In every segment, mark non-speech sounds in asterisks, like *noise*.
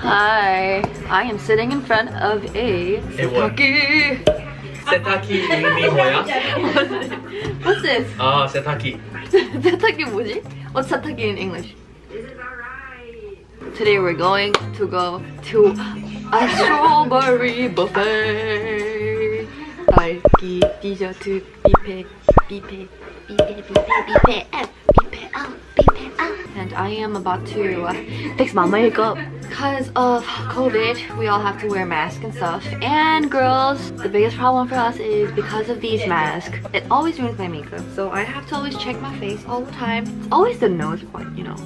Hi, I am sitting in front of a what? setaki. 세탁기 이름이 뭐야? What's this? 아 세탁기 setaki 뭐지? What's setaki in English? Today we're going to go to a strawberry buffet. 딸기 디저트 뷔페 뷔페 뷔페 뷔페 뷔페 F 뷔페 O 뷔페 O And I am about to uh, fix my makeup because of COVID we all have to wear masks and stuff and girls the biggest problem for us is because of these masks it always ruins my makeup so I have to always check my face all the time it's always the nose point you know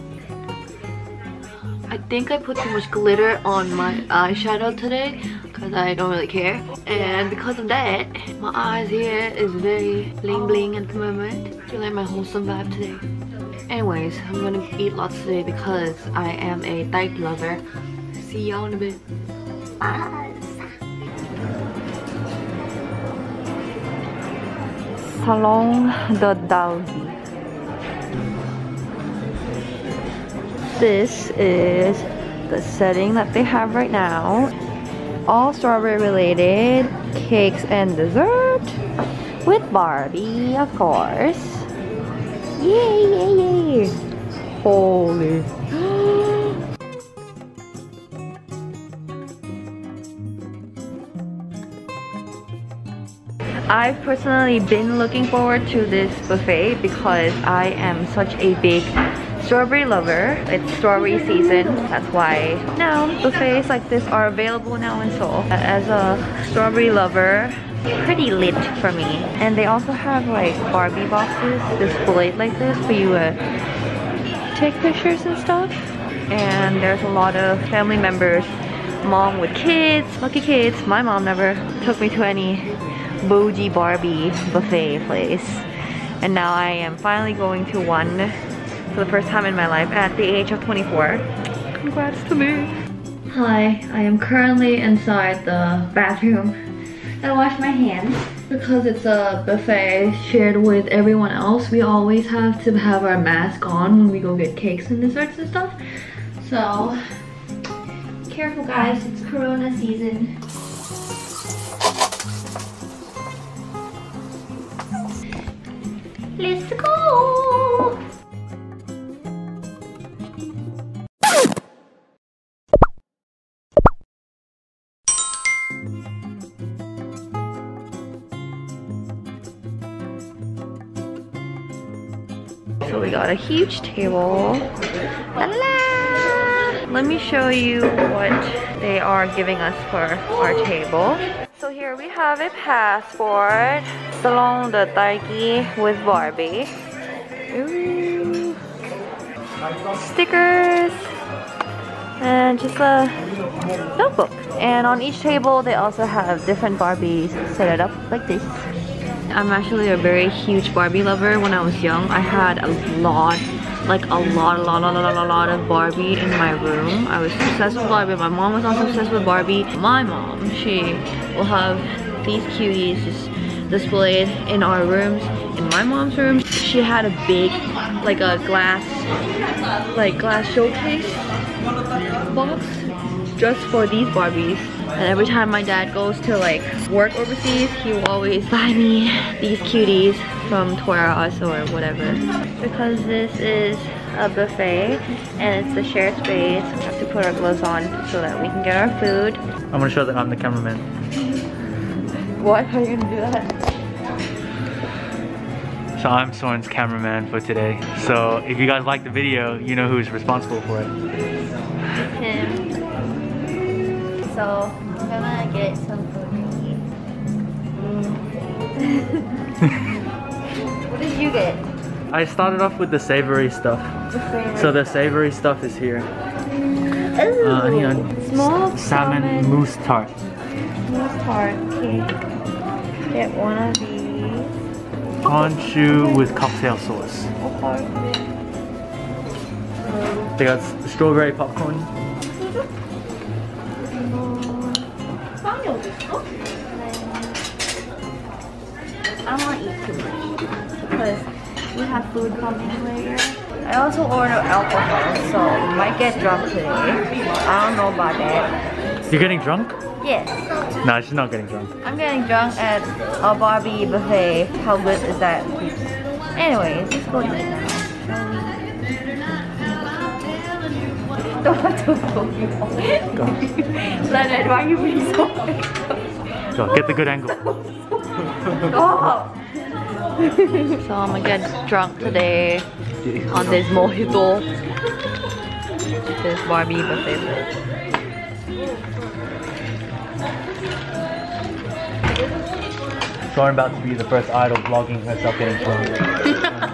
I think I put too much glitter on my eyeshadow today because I don't really care. And because of that, my eyes here is very bling bling at the moment. I feel like my wholesome vibe today. Anyways, I'm gonna eat lots today because I am a diet lover. See y'all in a bit. Salon de Dalgi. This is the setting that they have right now. All strawberry related cakes and dessert with Barbie, of course. Yay, yay, yay. Holy. *gasps* *gasps* *gasps* I've personally been looking forward to this buffet because I am such a big strawberry lover. It's strawberry season. That's why now buffets like this are available now in Seoul. As a strawberry lover, pretty lit for me. And they also have like Barbie boxes displayed like this for you to take pictures and stuff. And there's a lot of family members, mom with kids, lucky kids. My mom never took me to any Boji Barbie buffet place. And now I am finally going to one for the first time in my life at the age of 24. Congrats to me. Hi, I am currently inside the bathroom. I wash my hands. Because it's a buffet shared with everyone else, we always have to have our mask on when we go get cakes and desserts and stuff. So, careful guys, it's corona season. Let's go! So we got a huge table. Let me show you what they are giving us for our table. So here we have a passport. Salon the Taiki with Barbie. Ooh. Stickers. And just a notebook. And on each table they also have different Barbies set it up like this. I'm actually a very huge Barbie lover. When I was young, I had a lot, like a lot, a lot, a lot, a lot of Barbie in my room. I was obsessed with Barbie. My mom was also obsessed with Barbie. My mom, she will have these cuties just displayed in our rooms. In my mom's room, she had a big, like a glass, like glass showcase box just for these Barbies. And every time my dad goes to like work overseas, he will always *laughs* buy me these cuties from Toys R Us or whatever. Because this is a buffet and it's a shared space, we have to put our gloves on so that we can get our food. I'm gonna show that I'm the cameraman What? How are you gonna do that? So I'm Sorn's cameraman for today. So if you guys like the video, you know who's responsible for it. Him. So I'm gonna get some food. *laughs* What did you get? I started off with the savory stuff. So the savory stuff is here. Ooh, uh, onion, small salmon, mousse tart. Mousse tart cake. Get one of these. Honshu with cocktail sauce They got strawberry popcorn I don't want to eat too much because we have food coming later. I also ordered alcohol, so might get drunk today. I don't know about that. You're getting drunk? Yes, No, she's not getting drunk. I'm getting drunk at a Barbie buffet. How good is that? Anyways, let's go eat now. Don't want to go. Leonard, why are you being so Go, get the good angle. Stop! so I'm gonna get drunk today on this mojito. This Barbie buffet. Lauren about to be the first idol vlogging herself getting *laughs* drunk.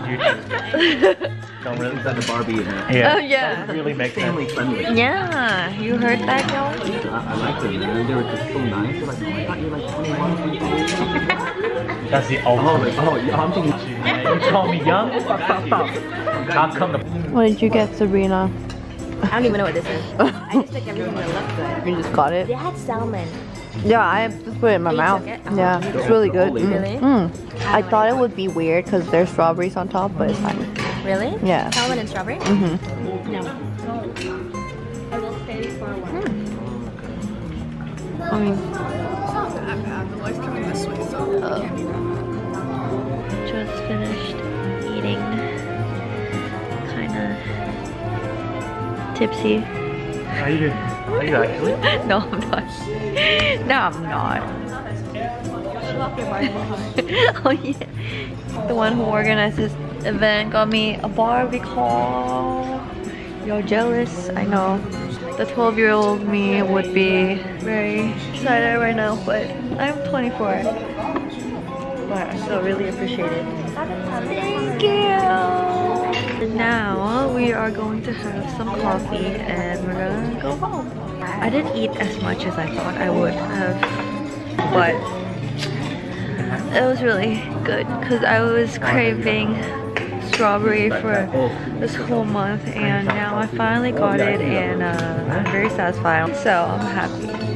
YouTube. Don't really. Is that the Barbie event? Yeah. Oh, yeah. That really makes sense. Family friendly. Yeah, you heard that, y'all? I, I like them, man. They were just so nice. They're like, oh, I thought you were like 21, 22. That's the Oh, ultimate. like, oh, yeah, I'm thinking. You call me young? *laughs* Stop, stop, stop. How come the What did you get, Sabrina? I don't even know what this is. *laughs* I just took everything that looked good. You just got it? They had salmon. Yeah, I just put it in my You mouth. it? Uh-huh. Yeah, it's really good. Mm. Really? Mm. I thought it would be weird because there's strawberries on top, but it's fine. Really? Yeah. Salmon and strawberry? Mm-hmm. No. I mean, Just finished eating. Kinda tipsy. Are you, are you actually? *laughs* no, I'm not. No, I'm not. *laughs* oh yeah. The one who organized this event got me a Barbie call. You're jealous, I know. The 12 year old me would be very excited right now, but I'm 24. But I still really appreciate it. Now we are going to have some coffee and we're gonna go home. I didn't eat as much as I thought I would have, but it was really good because I was craving strawberry for this whole month and now I finally got it and uh, I'm very satisfied so I'm happy